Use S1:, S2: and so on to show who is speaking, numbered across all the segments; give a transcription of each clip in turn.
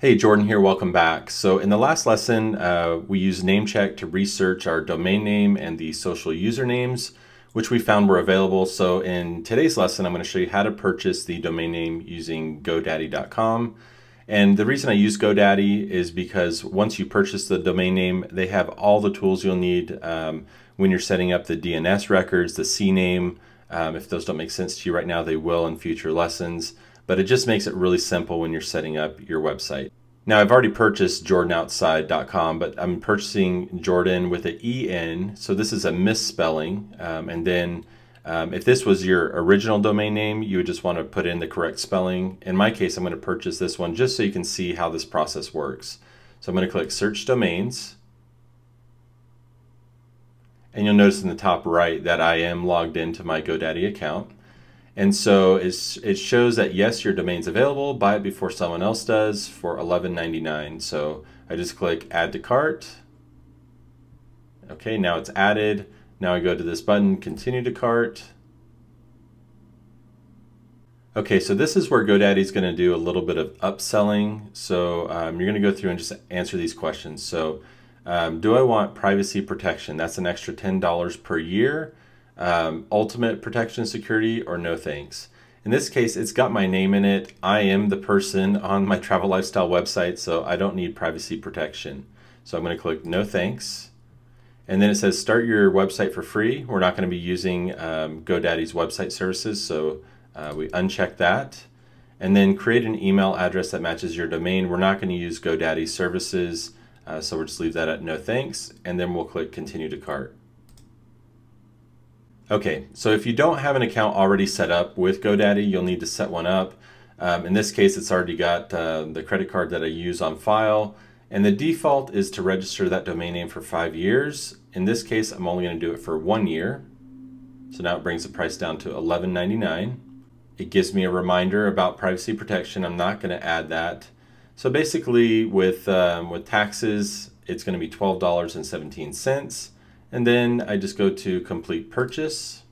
S1: Hey, Jordan here, welcome back. So in the last lesson, uh, we used Namecheck to research our domain name and the social usernames, which we found were available. So in today's lesson, I'm gonna show you how to purchase the domain name using GoDaddy.com. And the reason I use GoDaddy is because once you purchase the domain name, they have all the tools you'll need um, when you're setting up the DNS records, the CNAME. Um, if those don't make sense to you right now, they will in future lessons but it just makes it really simple when you're setting up your website. Now I've already purchased jordanoutside.com, but I'm purchasing Jordan with an EN, so this is a misspelling. Um, and then um, if this was your original domain name, you would just want to put in the correct spelling. In my case, I'm going to purchase this one just so you can see how this process works. So I'm going to click Search Domains. And you'll notice in the top right that I am logged into my GoDaddy account. And so it shows that yes, your domain's available, buy it before someone else does for $11.99. So I just click add to cart. Okay, now it's added. Now I go to this button, continue to cart. Okay, so this is where GoDaddy's gonna do a little bit of upselling. So um, you're gonna go through and just answer these questions. So um, do I want privacy protection? That's an extra $10 per year um, ultimate protection security or no thanks. In this case, it's got my name in it. I am the person on my travel lifestyle website, so I don't need privacy protection. So I'm going to click no thanks. And then it says start your website for free. We're not going to be using um, GoDaddy's website services, so uh, we uncheck that. And then create an email address that matches your domain. We're not going to use GoDaddy services, uh, so we'll just leave that at no thanks. And then we'll click continue to cart. Okay, so if you don't have an account already set up with GoDaddy, you'll need to set one up. Um, in this case, it's already got uh, the credit card that I use on file. And the default is to register that domain name for five years. In this case, I'm only going to do it for one year. So now it brings the price down to $11.99. It gives me a reminder about privacy protection. I'm not going to add that. So basically, with, um, with taxes, it's going to be $12.17. And then I just go to complete purchase.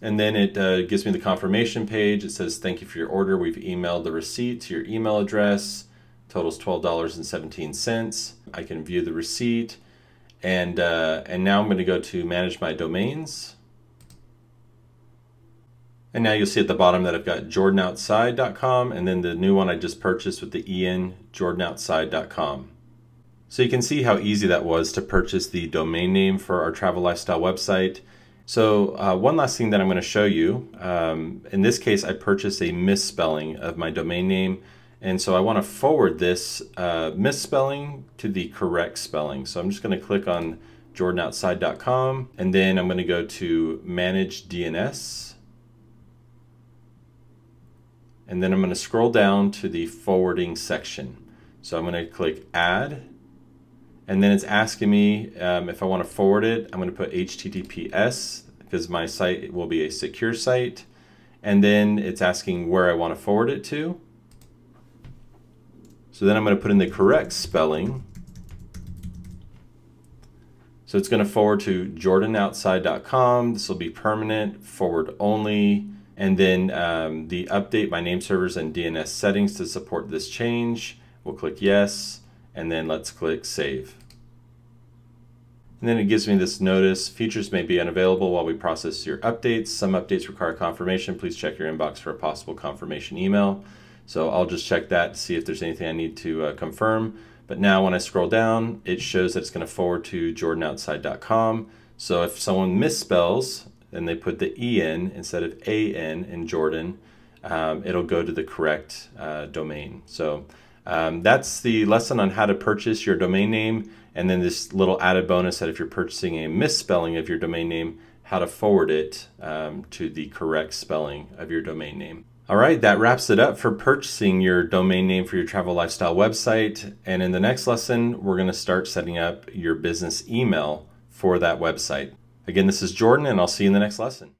S1: And then it uh, gives me the confirmation page. It says, thank you for your order. We've emailed the receipt to your email address. Totals $12.17. I can view the receipt. And, uh, and now I'm going to go to manage my domains. And now you'll see at the bottom that I've got jordanoutside.com and then the new one I just purchased with the EN, jordanoutside.com. So you can see how easy that was to purchase the domain name for our travel lifestyle website. So uh, one last thing that I'm going to show you, um, in this case I purchased a misspelling of my domain name and so I want to forward this uh, misspelling to the correct spelling. So I'm just going to click on jordanoutside.com and then I'm going to go to manage DNS and then I'm going to scroll down to the forwarding section. So I'm going to click add and then it's asking me um, if I want to forward it. I'm going to put HTTPS because my site will be a secure site and then it's asking where I want to forward it to. So then I'm going to put in the correct spelling. So it's going to forward to jordanoutside.com. This will be permanent, forward only, and then um, the update my name servers and DNS settings to support this change. We'll click yes, and then let's click save. And then it gives me this notice, features may be unavailable while we process your updates. Some updates require confirmation. Please check your inbox for a possible confirmation email. So I'll just check that to see if there's anything I need to uh, confirm. But now when I scroll down, it shows that it's going to forward to jordanoutside.com. So if someone misspells and they put the EN instead of AN in Jordan, um, it'll go to the correct uh, domain. So um, that's the lesson on how to purchase your domain name. And then this little added bonus that if you're purchasing a misspelling of your domain name, how to forward it um, to the correct spelling of your domain name. All right, that wraps it up for purchasing your domain name for your travel lifestyle website. And in the next lesson, we're going to start setting up your business email for that website. Again, this is Jordan, and I'll see you in the next lesson.